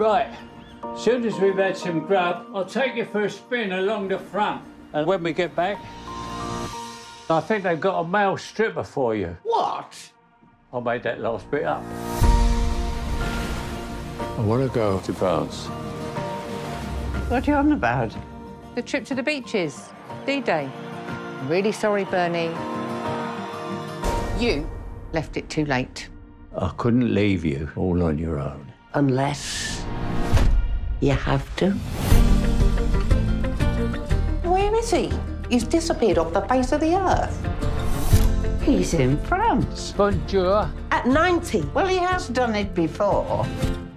Right. As Soon as we've had some grub, I'll take you for a spin along the front. And when we get back, I think they've got a male stripper for you. What? I made that last bit up. I want to go to France. What are you on about? The trip to the beaches, D-Day. Really sorry, Bernie. You left it too late. I couldn't leave you all on your own. Unless you have to. Where is he? He's disappeared off the face of the earth. He's in France. Bonjour. At 90. Well, he has done it before.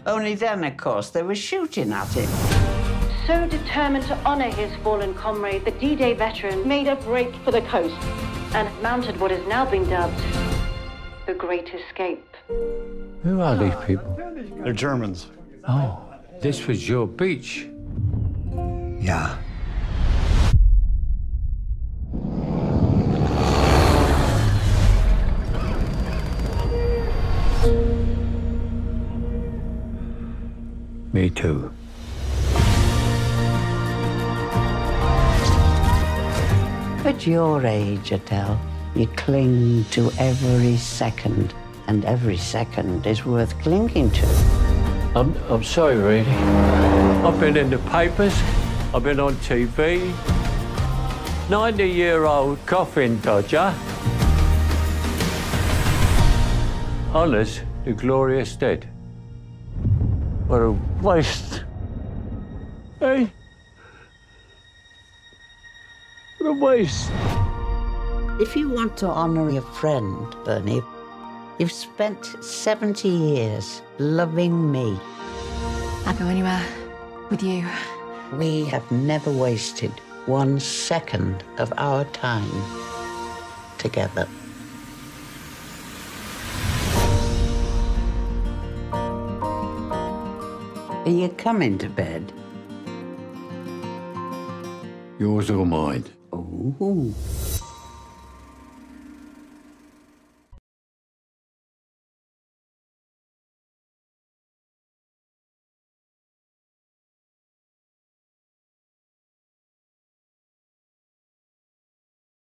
Only then, of course, they were shooting at him. So determined to honour his fallen comrade, the D-Day veteran made a break for the coast and mounted what has now been dubbed the Great Escape. Who are these people? They're Germans. Oh, this was your beach. Yeah. Me too. At your age, Adele, you cling to every second, and every second is worth clinging to. I'm, I'm sorry, really. I've been in the papers, I've been on TV. 90 year old coffin dodger. Honours the glorious dead. What a waste. Hey? What a waste. If you want to honour your friend, Bernie, you've spent 70 years loving me. I'd go anywhere with you. We have never wasted one second of our time together. Are you coming to bed? Yours or mine? Oh.